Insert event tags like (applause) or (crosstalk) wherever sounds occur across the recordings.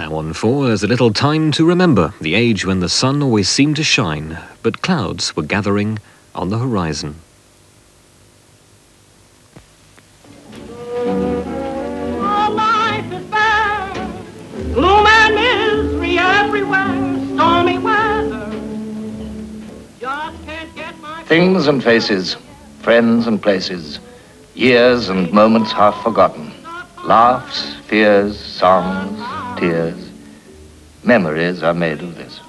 Now on four, there's a little time to remember the age when the sun always seemed to shine, but clouds were gathering on the horizon. All life is bare, gloom and misery everywhere, stormy weather. Just can't get my Things and faces, friends and places, years and moments half forgotten, laughs, fears, songs, tears. Memories are made of this.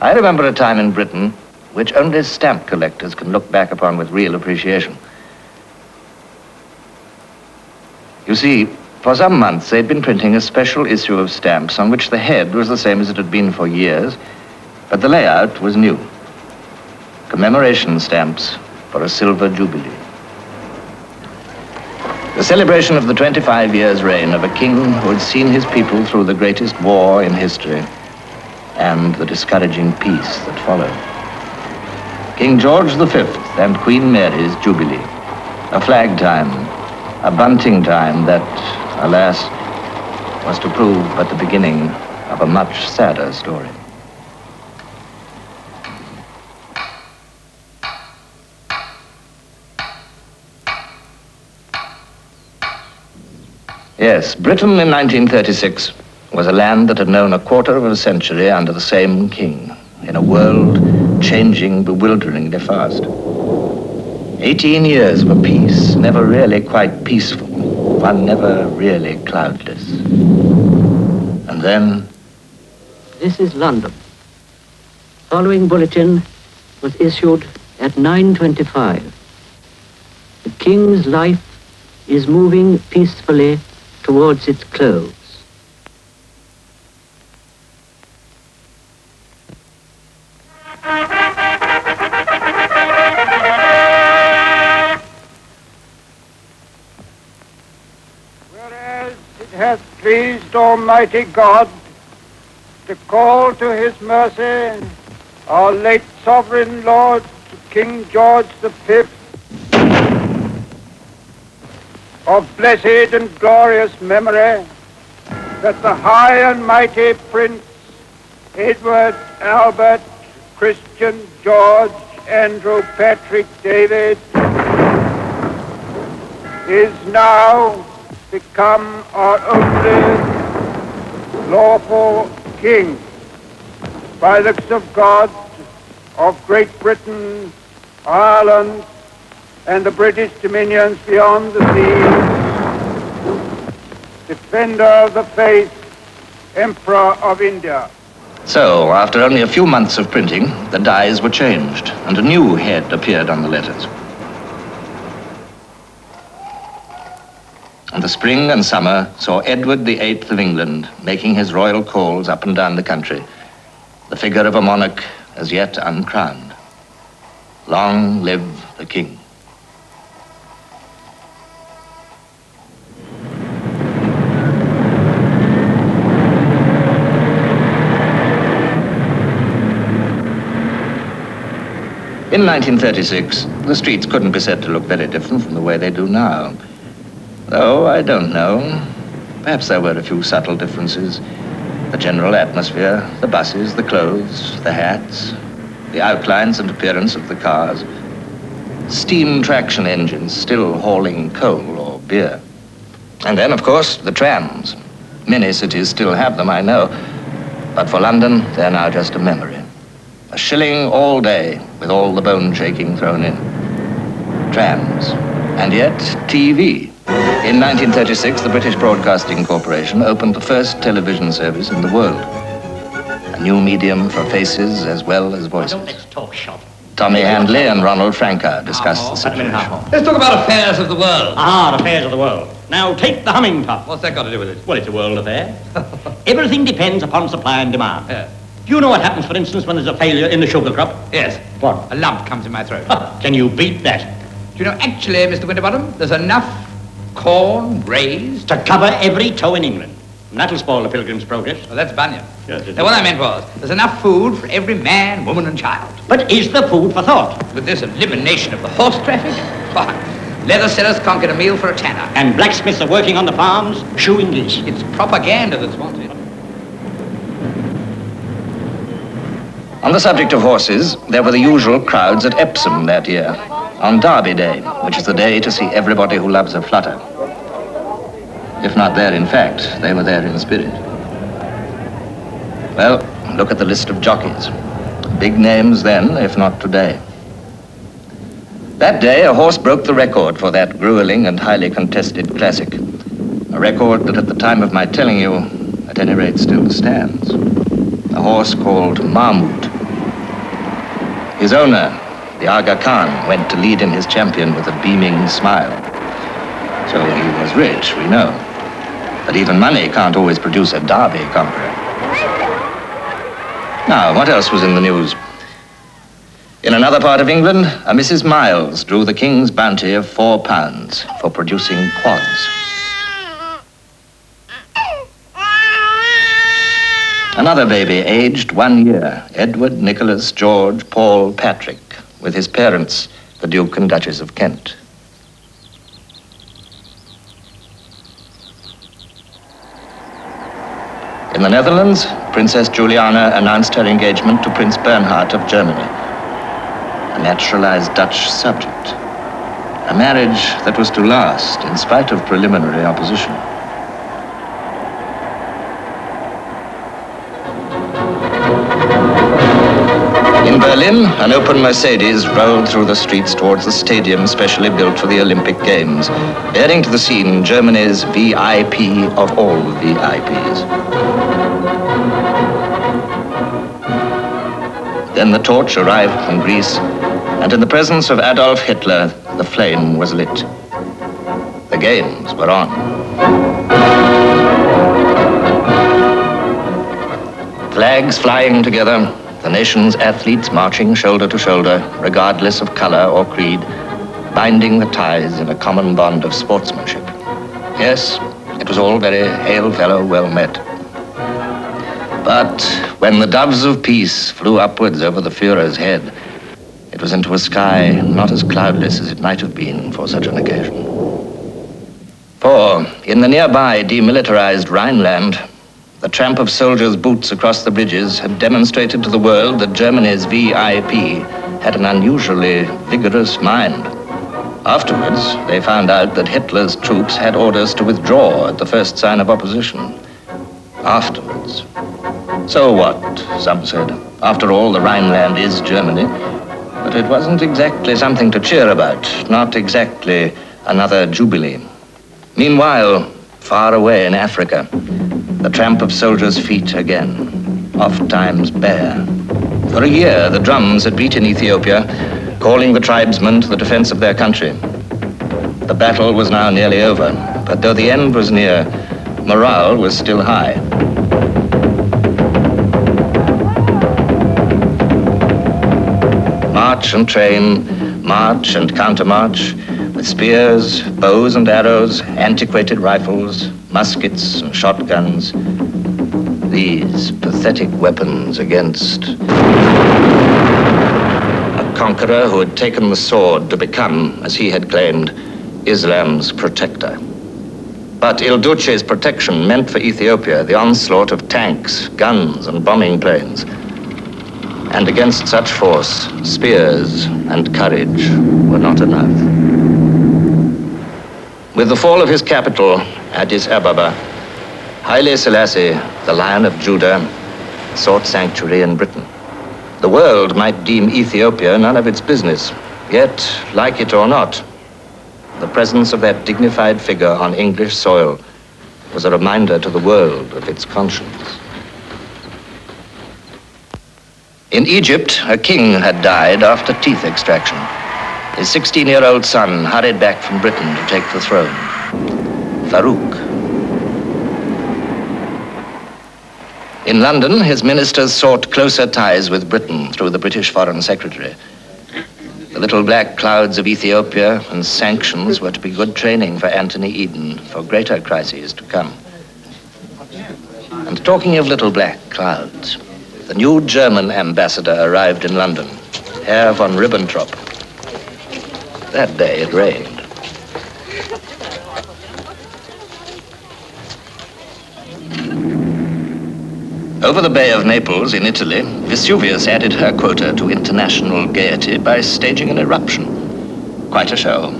I remember a time in Britain which only stamp collectors can look back upon with real appreciation. You see, for some months they'd been printing a special issue of stamps on which the head was the same as it had been for years, but the layout was new. Commemoration stamps for a silver jubilee. The celebration of the 25 years' reign of a king who had seen his people through the greatest war in history and the discouraging peace that followed. King George V and Queen Mary's Jubilee, a flag time, a bunting time that, alas, was to prove but the beginning of a much sadder story. Yes, Britain in 1936 was a land that had known a quarter of a century under the same king, in a world changing bewilderingly fast. 18 years of a peace, never really quite peaceful, one never really cloudless. And then, This is London. Following bulletin was issued at 9.25. The King's life is moving peacefully towards its close. Almighty God to call to his mercy our late sovereign Lord King George the Fifth of blessed and glorious memory, that the high and mighty Prince Edward Albert Christian George Andrew Patrick David is now become our only lawful king by the of God of Great Britain, Ireland, and the British dominions beyond the seas, defender of the faith, Emperor of India. so after only a few months of printing, the dies were changed and a new head appeared on the letters. And the spring and summer saw Edward VIII of England making his royal calls up and down the country, the figure of a monarch as yet uncrowned. Long live the king. In 1936, the streets couldn't be said to look very different from the way they do now. Though, I don't know. Perhaps there were a few subtle differences. The general atmosphere, the buses, the clothes, the hats, the outlines and appearance of the cars. Steam traction engines still hauling coal or beer. And then, of course, the trams. Many cities still have them, I know. But for London, they're now just a memory. A shilling all day with all the bone shaking thrown in. Trams. And yet, TV. In 1936, the British Broadcasting Corporation opened the first television service in the world. A new medium for faces as well as voices. Let's talk shop. Tommy Handley and Ronald Frankau discussed the Put them in situation. Let's talk about affairs of the world. Ah, affairs of the world. Now take the humming puff. What's that got to do with it? Well, it's a world affair. (laughs) Everything depends upon supply and demand. Yeah. Do you know what happens, for instance, when there's a failure in the sugar crop? Yes. What? A lump comes in my throat. (laughs) Can you beat that? Do you know, actually, Mr. Winterbottom, there's enough corn raised. To cover every toe in England. And that'll spoil the Pilgrim's Progress. Well, that's Bunyan. Yes, now, what is. I meant was, there's enough food for every man, woman, and child. But is the food for thought? With this elimination of the horse traffic, why, leather sellers can't get a meal for a tanner. And blacksmiths are working on the farms, shoeing geese. It's propaganda that's wanted. On the subject of horses, there were the usual crowds at Epsom that year, on Derby Day, which is the day to see everybody who loves a flutter. If not there in fact, they were there in spirit. Well, look at the list of jockeys. Big names then, if not today. That day, a horse broke the record for that grueling and highly contested classic. A record that at the time of my telling you, at any rate, still stands. A horse called Mahmoud. His owner, the Aga Khan, went to lead in his champion with a beaming smile. So he was rich, we know. But even money can't always produce a Derby conqueror. Now, what else was in the news? In another part of England, a Mrs. Miles drew the king's bounty of four pounds for producing quads. Another baby, aged one year, Edward Nicholas George Paul Patrick, with his parents, the Duke and Duchess of Kent. In the Netherlands, Princess Juliana announced her engagement to Prince Bernhard of Germany, a naturalized Dutch subject. A marriage that was to last in spite of preliminary opposition. Berlin, an open Mercedes rolled through the streets towards the stadium specially built for the Olympic Games, bearing to the scene Germany's VIP of all VIPs. Then the torch arrived from Greece, and in the presence of Adolf Hitler, the flame was lit. The games were on. Flags flying together, the nation's athletes marching shoulder to shoulder, regardless of color or creed, binding the ties in a common bond of sportsmanship. Yes, it was all very hail fellow well met. But when the doves of peace flew upwards over the Führer's head, it was into a sky not as cloudless as it might have been for such an occasion. For in the nearby demilitarized Rhineland, the tramp of soldiers' boots across the bridges had demonstrated to the world that Germany's VIP had an unusually vigorous mind. Afterwards, they found out that Hitler's troops had orders to withdraw at the first sign of opposition. Afterwards. So what, some said. After all, the Rhineland is Germany. But it wasn't exactly something to cheer about, not exactly another jubilee. Meanwhile, far away in Africa, the tramp of soldiers' feet again, oft times bare. For a year, the drums had beat in Ethiopia, calling the tribesmen to the defense of their country. The battle was now nearly over, but though the end was near, morale was still high. March and train, march and countermarch, with spears, bows and arrows, antiquated rifles, muskets and shotguns. These pathetic weapons against a conqueror who had taken the sword to become, as he had claimed, Islam's protector. But Il Duce's protection meant for Ethiopia the onslaught of tanks, guns, and bombing planes. And against such force, spears and courage were not enough. With the fall of his capital, Addis Ababa, Haile Selassie, the Lion of Judah, sought sanctuary in Britain. The world might deem Ethiopia none of its business, yet, like it or not, the presence of that dignified figure on English soil was a reminder to the world of its conscience. In Egypt, a king had died after teeth extraction. His 16 year old son hurried back from Britain to take the throne. Farouk. In London, his ministers sought closer ties with Britain through the British Foreign Secretary. The little black clouds of Ethiopia and sanctions were to be good training for Anthony Eden for greater crises to come. And talking of little black clouds, the new German ambassador arrived in London, Herr von Ribbentrop. That day it rained. Over the Bay of Naples in Italy, Vesuvius added her quota to international gaiety by staging an eruption. Quite a show.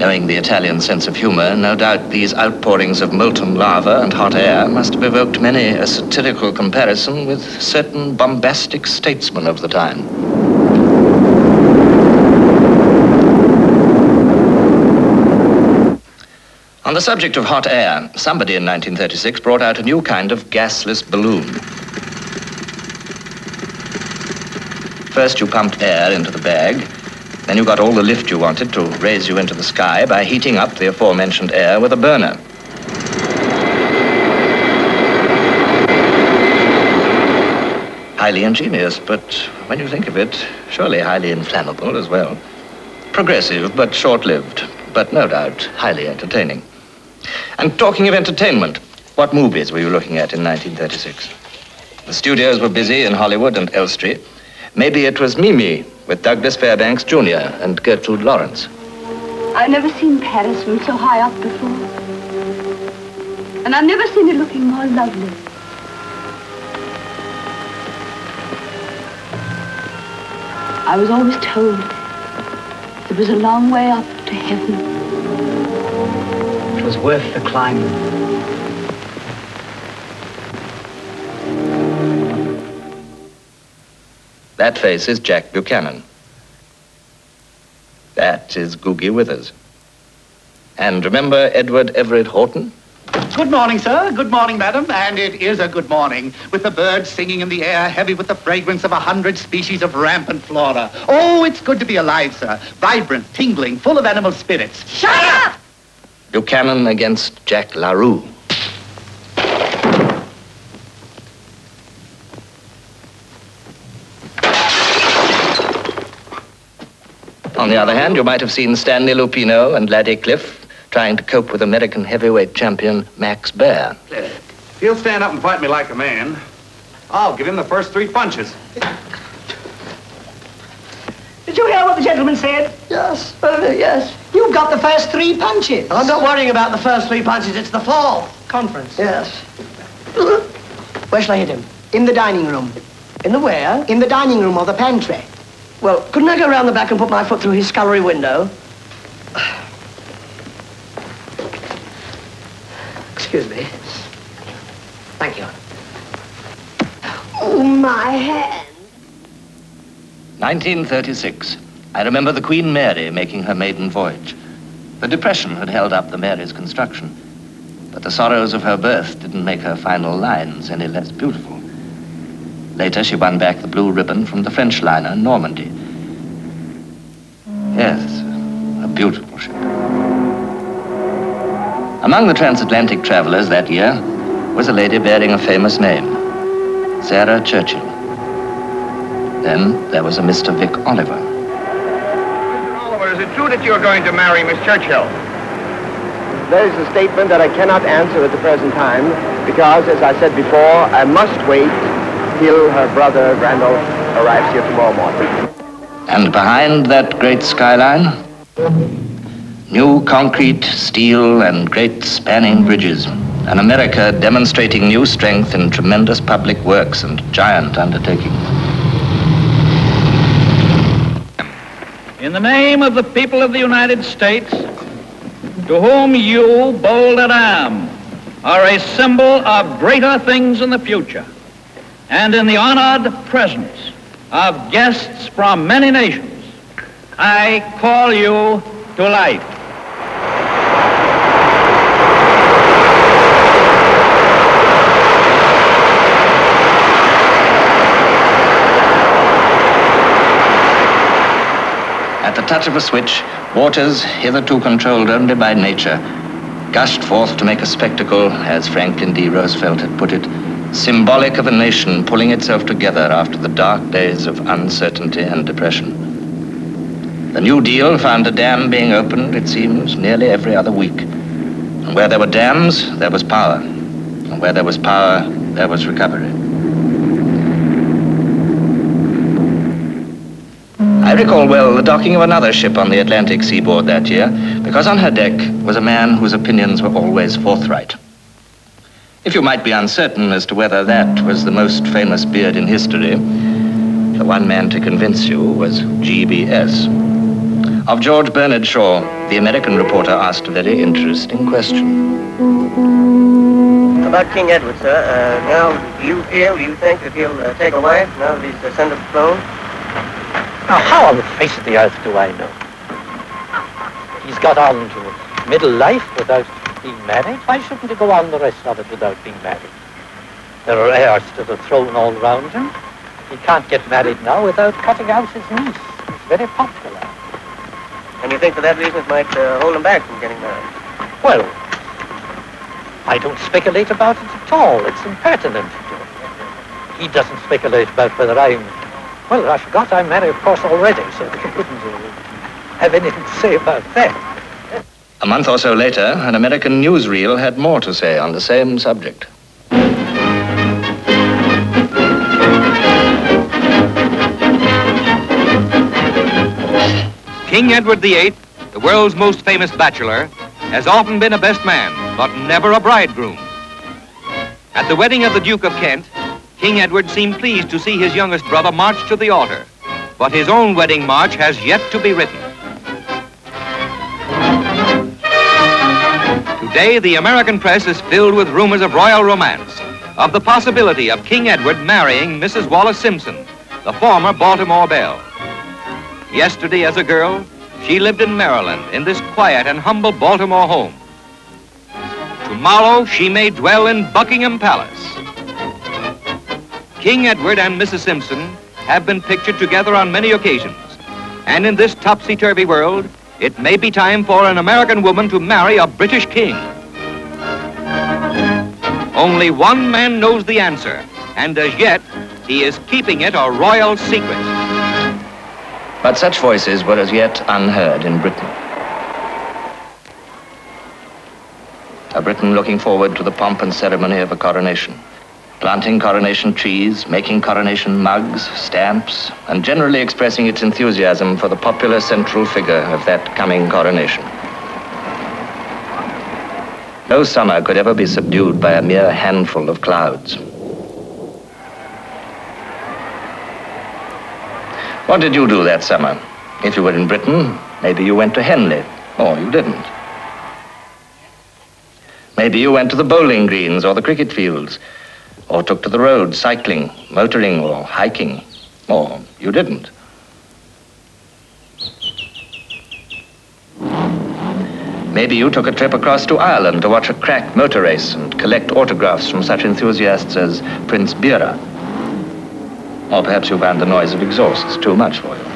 Knowing the Italian sense of humor, no doubt these outpourings of molten lava and hot air must have evoked many a satirical comparison with certain bombastic statesmen of the time. On the subject of hot air, somebody in 1936 brought out a new kind of gasless balloon. First, you pumped air into the bag. Then you got all the lift you wanted to raise you into the sky by heating up the aforementioned air with a burner. Highly ingenious, but when you think of it, surely highly inflammable as well. Progressive, but short-lived, but no doubt highly entertaining. And talking of entertainment, what movies were you looking at in 1936? The studios were busy in Hollywood and Elstree. Maybe it was Mimi with Douglas Fairbanks Jr. and Gertrude Lawrence. I've never seen Paris from so high up before. And I've never seen it looking more lovely. I was always told it was a long way up to heaven. It was worth the climb. That face is Jack Buchanan. That is Googie Withers. And remember Edward Everett Horton? Good morning, sir. Good morning, madam. And it is a good morning, with the birds singing in the air, heavy with the fragrance of a hundred species of rampant flora. Oh, it's good to be alive, sir. Vibrant, tingling, full of animal spirits. Shut up! Buchanan against Jack LaRue. On the other hand, you might have seen Stanley Lupino and Laddie Cliff trying to cope with American heavyweight champion Max Baer. If he'll stand up and fight me like a man, I'll give him the first three punches. Did you hear what the gentleman said? Yes, uh, yes. You've got the first three punches. I'm not worrying about the first three punches. It's the fourth. Conference. Yes. Where shall I hit him? In the dining room. In the where? In the dining room or the pantry. Well, couldn't I go round the back and put my foot through his scullery window? Excuse me. Thank you. Oh, my hand. 1936. I remember the Queen Mary making her maiden voyage. The Depression had held up the Mary's construction, but the sorrows of her birth didn't make her final lines any less beautiful. Later, she won back the blue ribbon from the French liner Normandie. Yes, a beautiful ship. Among the transatlantic travelers that year was a lady bearing a famous name, Sarah Churchill. Then there was a Mr. Vic Oliver. Mr. Oliver, is it true that you're going to marry Miss Churchill? That is a statement that I cannot answer at the present time because, as I said before, I must wait till her brother Randolph arrives here tomorrow morning. And behind that great skyline, new concrete, steel, and great spanning bridges. An America demonstrating new strength in tremendous public works and giant undertakings. In the name of the people of the United States, to whom you, Boulder Dam, are a symbol of greater things in the future, and in the honored presence of guests from many nations, I call you to life. Touch of a switch, waters hitherto controlled only by nature gushed forth to make a spectacle, as Franklin D. Roosevelt had put it, symbolic of a nation pulling itself together after the dark days of uncertainty and depression. The New Deal found a dam being opened, it seems, nearly every other week. And where there were dams, there was power. And where there was power, there was recovery. I recall well the docking of another ship on the Atlantic seaboard that year, because on her deck was a man whose opinions were always forthright. If you might be uncertain as to whether that was the most famous beard in history, the one man to convince you was G.B.S. Of George Bernard Shaw, the American reporter asked a very interesting question. About King Edward, sir. Uh, now, do you feel, do you think that he'll uh, take a wife now that he's uh, sent to the throne? Now, how on the face of the earth do I know? He's got on to middle life without being married. Why shouldn't he go on the rest of it without being married? There are heirs to the throne all round him. He can't get married now without cutting out his niece. He's very popular. And you think for that reason it might uh, hold him back from getting married? Well, I don't speculate about it at all. It's impertinent. To do. He doesn't speculate about whether I'm... Well, I forgot I'm married, of course, already, so (laughs) he wouldn't uh, have anything to say about that. A month or so later, an American newsreel had more to say on the same subject. King Edward VIII, the world's most famous bachelor, has often been a best man, but never a bridegroom. At the wedding of the Duke of Kent, King Edward seemed pleased to see his youngest brother march to the altar, but his own wedding march has yet to be written. Today, the American press is filled with rumors of royal romance, of the possibility of King Edward marrying Mrs. Wallis Simpson, the former Baltimore belle. Yesterday, as a girl, she lived in Maryland in this quiet and humble Baltimore home. Tomorrow, she may dwell in Buckingham Palace. King Edward and Mrs. Simpson have been pictured together on many occasions. And in this topsy-turvy world, it may be time for an American woman to marry a British king. Only one man knows the answer, and as yet, he is keeping it a royal secret. But such voices were as yet unheard in Britain. A Britain looking forward to the pomp and ceremony of a coronation, planting coronation trees, making coronation mugs, stamps, and generally expressing its enthusiasm for the popular central figure of that coming coronation. No summer could ever be subdued by a mere handful of clouds. What did you do that summer? If you were in Britain, maybe you went to Henley, or you didn't. Maybe you went to the bowling greens or the cricket fields, or took to the road cycling, motoring, or hiking, or you didn't. Maybe you took a trip across to Ireland to watch a crack motor race and collect autographs from such enthusiasts as Prince Bira. Or perhaps you found the noise of exhausts too much for you.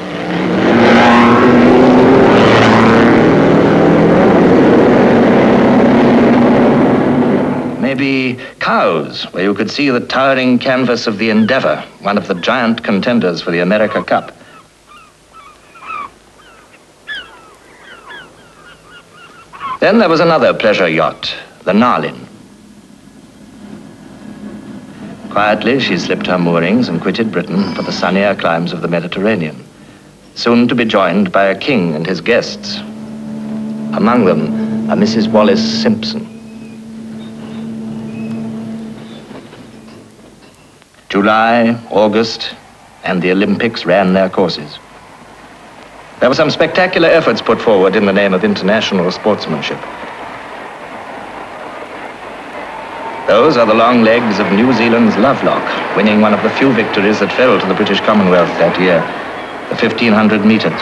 Maybe Cowes, where you could see the towering canvas of the Endeavour, one of the giant contenders for the America Cup. Then there was another pleasure yacht, the Nahlin. Quietly, she slipped her moorings and quitted Britain for the sunnier climes of the Mediterranean, soon to be joined by a king and his guests. Among them, a Mrs. Wallis Simpson. July, August, and the Olympics ran their courses. There were some spectacular efforts put forward in the name of international sportsmanship. Those are the long legs of New Zealand's Lovelock, winning one of the few victories that fell to the British Commonwealth that year, the 1500 meters.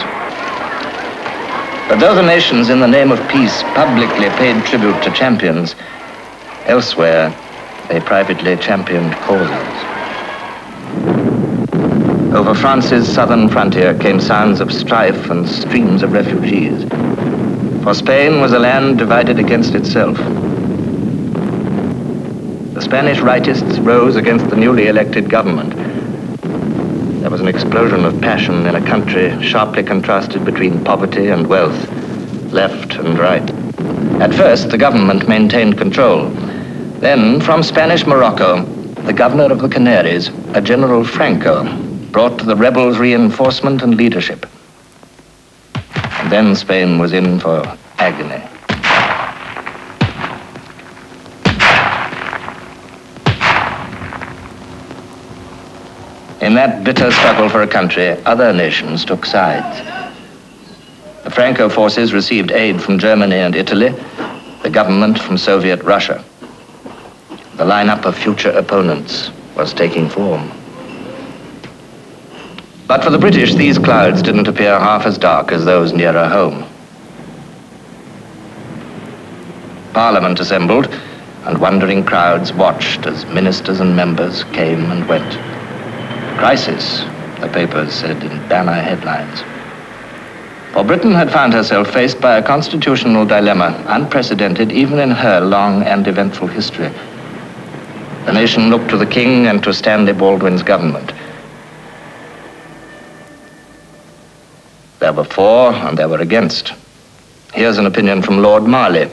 But though the nations in the name of peace publicly paid tribute to champions, elsewhere they privately championed causes. Over France's southern frontier came sounds of strife and streams of refugees. For Spain was a land divided against itself. the Spanish rightists rose against the newly elected government. There was an explosion of passion in a country sharply contrasted between poverty and wealth, left and right. At first, the government maintained control. Then, from Spanish Morocco, the governor of the Canaries, a General Franco, brought to the rebels reinforcement and leadership. And then Spain was in for agony. In that bitter struggle for a country, other nations took sides. The Franco forces received aid from Germany and Italy, the government from Soviet Russia. The lineup of future opponents was taking form. But for the British, these clouds didn't appear half as dark as those nearer home. Parliament assembled, and wondering crowds watched as ministers and members came and went. Crisis, the papers said in banner headlines. For Britain had found herself faced by a constitutional dilemma unprecedented even in her long and eventful history. The nation looked to the King and to Stanley Baldwin's government. There were for and there were against. Here's an opinion from Lord Marley,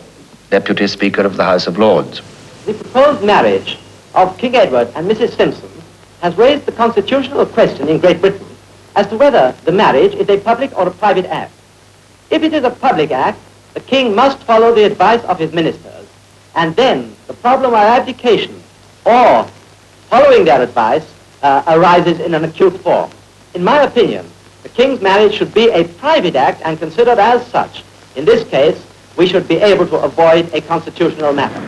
Deputy Speaker of the House of Lords. The proposed marriage of King Edward and Mrs. Simpson has raised the constitutional question in Great Britain as to whether the marriage is a public or a private act. If it is a public act, the king must follow the advice of his ministers, and then the problem of abdication or following their advice uh, arises in an acute form. In my opinion, the king's marriage should be a private act and considered as such. In this case, we should be able to avoid a constitutional matter.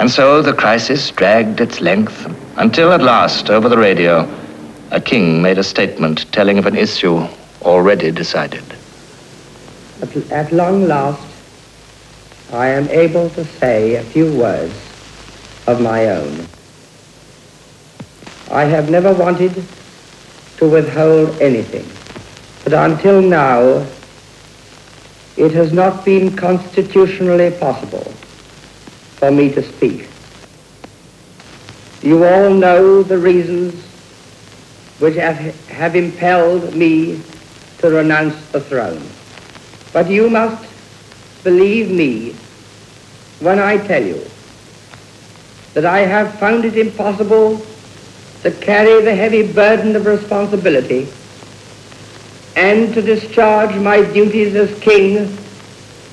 And so the crisis dragged its length until at last, over the radio, a king made a statement telling of an issue already decided. At, at long last, I am able to say a few words of my own. I have never wanted to withhold anything, but until now, it has not been constitutionally possible for me to speak. You all know the reasons which have, have impelled me to renounce the throne. But you must believe me when I tell you that I have found it impossible to carry the heavy burden of responsibility and to discharge my duties as king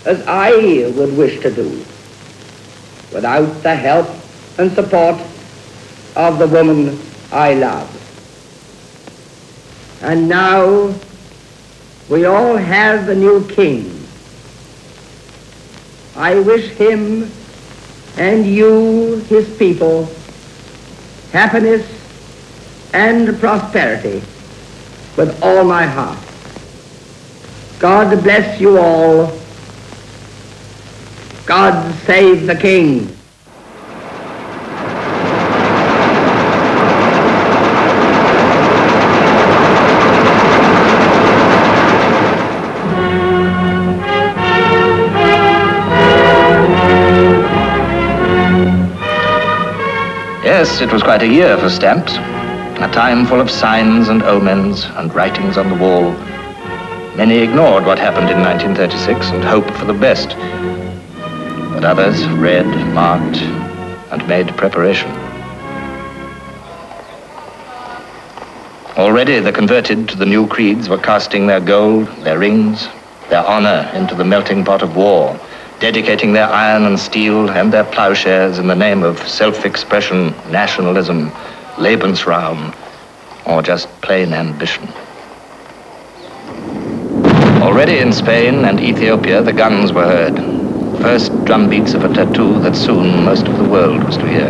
as I would wish to do without the help and support of the woman I love. And now we all have a new king. I wish him and you, his people, happiness and prosperity with all my heart. God bless you all. God save the King. Yes, it was quite a year for stamps. In a time full of signs and omens and writings on the wall. Many ignored what happened in 1936 and hoped for the best. But others read, marked, and made preparation. Already the converted to the new creeds were casting their gold, their rings, their honor into the melting pot of war, dedicating their iron and steel and their plowshares in the name of self-expression, nationalism, Lebensraum, or just plain ambition. Already in Spain and Ethiopia, the guns were heard. First drumbeats of a tattoo that soon most of the world was to hear.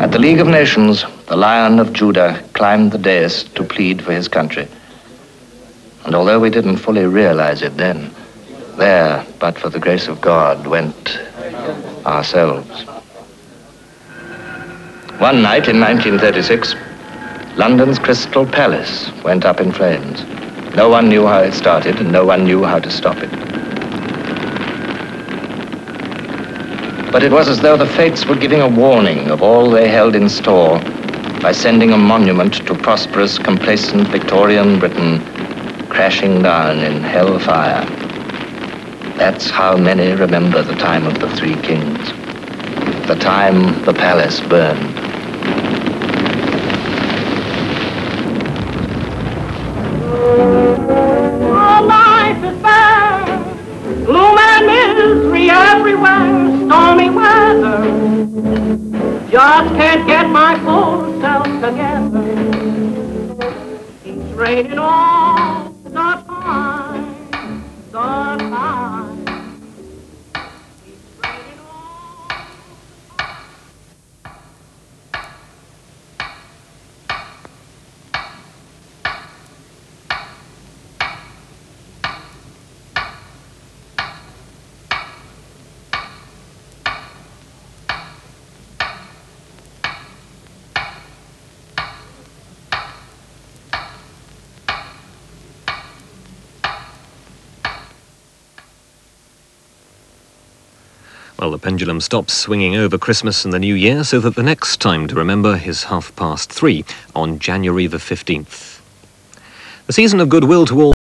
At the League of Nations, the Lion of Judah climbed the dais to plead for his country. And although we didn't fully realize it then, there, but for the grace of God, went ourselves. One night in 1936, London's Crystal Palace went up in flames. No one knew how it started, and no one knew how to stop it. But it was as though the fates were giving a warning of all they held in store by sending a monument to prosperous, complacent Victorian Britain crashing down in hellfire. That's how many remember the time of the Three Kings, the time the palace burned. Just can't get my full self together. It's raining all the pendulum stops swinging over Christmas and the New Year so that the next time to remember is half past three on January the 15th. The season of goodwill to all